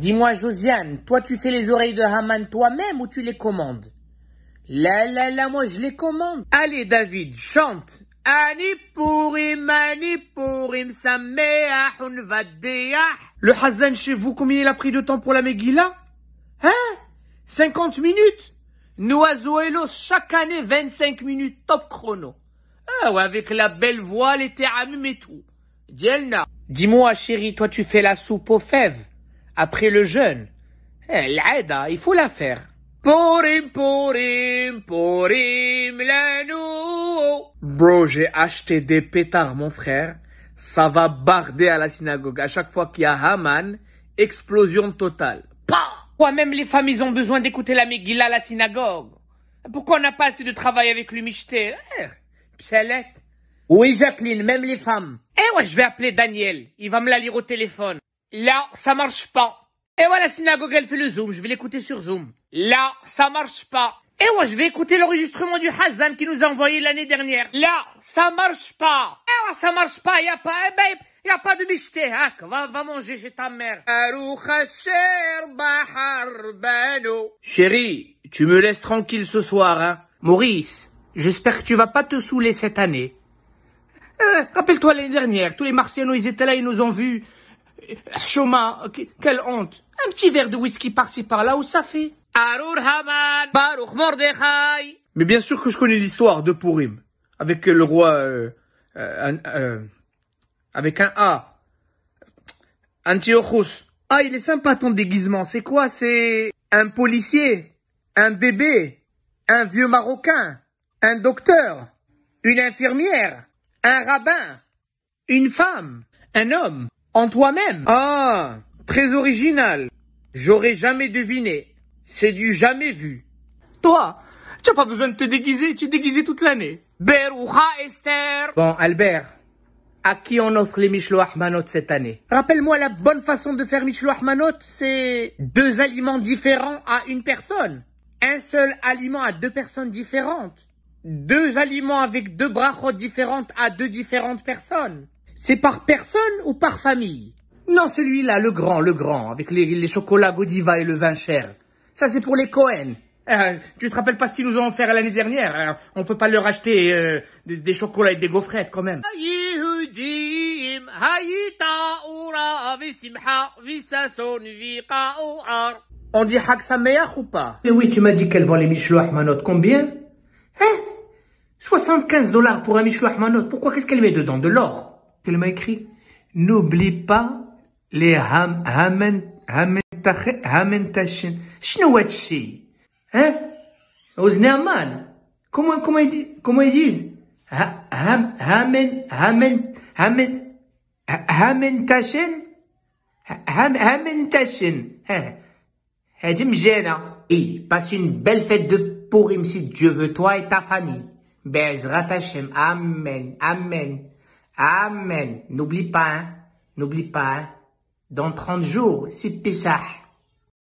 Dis-moi, Josiane, toi tu fais les oreilles de Haman toi-même ou tu les commandes? Là, là, là, moi je les commande. Allez, David, chante. Le Hazan chez vous, combien il a pris de temps pour la Megillah? Hein? 50 minutes? Nous, chaque année, 25 minutes, top chrono. Ah ouais, avec la belle voix, les terramim et tout. Dielna. Dis-moi, chérie, toi tu fais la soupe aux fèves? Après le jeûne. Eh, l'aida, il faut la faire. Pourim, pourim, pourim, lanou. Bro, j'ai acheté des pétards, mon frère. Ça va barder à la synagogue. À chaque fois qu'il y a Haman, explosion totale. Pourquoi même les femmes, ils ont besoin d'écouter la Megillah à la synagogue Pourquoi on n'a pas assez de travail avec le Michté eh, Psalette. Oui, Jacqueline, même les femmes. Eh ouais, je vais appeler Daniel. Il va me la lire au téléphone. Là, ça marche pas. Et voilà, la synagogue, elle fait le zoom. Je vais l'écouter sur Zoom. Là, ça marche pas. Et ouais, je vais écouter l'enregistrement du Hazan qui nous a envoyé l'année dernière. Là, ça marche pas. Eh ouais, ça marche pas. Y a pas, eh ben, y a pas de mistéhac. Va, va manger chez ta mère. Chérie, tu me laisses tranquille ce soir, hein. Maurice, j'espère que tu vas pas te saouler cette année. Euh, Rappelle-toi l'année dernière, tous les martianos, ils étaient là, ils nous ont vus. Euh, Choma, quelle honte. Un petit verre de whisky par-ci par-là, où ça fait Arur Haman, Baruch Mordechai. Mais bien sûr que je connais l'histoire de Purim, avec le roi, euh, euh, euh, avec un A. Antiochus. Ah, il est sympa ton déguisement. C'est quoi? C'est un policier, un bébé, un vieux marocain, un docteur, une infirmière, un rabbin, une femme, un homme, en toi-même. Ah, très original. J'aurais jamais deviné. C'est du jamais vu. Toi, tu n'as pas besoin de te déguiser, tu es déguisé toute l'année. Beroucha Esther? Bon, Albert, à qui on offre les Mishloach Manot cette année? Rappelle-moi la bonne façon de faire Mishloach Manot, c'est deux aliments différents à une personne. Un seul aliment à deux personnes différentes. Deux aliments avec deux brachot différentes à deux différentes personnes. C'est par personne ou par famille? Non, celui-là, le grand, le grand, avec les, les chocolats Godiva et le vin cher. Ça, c'est pour les Cohen. Euh, tu te rappelles pas ce qu'ils nous ont offert l'année dernière? On peut pas leur acheter euh, des, des chocolats et des gaufrettes quand même. On dit Hak Sameach ou pas? Mais oui, tu m'as dit qu'elle vend les Mishloach Manot. Combien? Hein? 75 dollars pour un Mishloach Manot. Pourquoi? Qu'est-ce qu'elle met dedans? De l'or? Elle m'a écrit? N'oublie pas les ham, hamen, hamen, tache- hamen tashin. شنو هاد الشيء Hein وزن امان Comment, comment, ils disent, comment ils disent Ha- ham, Hamen, hamen, hamen, ha- hamen tashin Ha- ham- hamen tashin. Hein. هادي مجانة Oui, passe une belle fête de Purim si Dieu veut toi et ta famille. Bezrat Hashem. Amen. Amen. Amen. N'oublie pas, hein. N'oublie pas, hein. Dans 30 jours, c'est Pessah.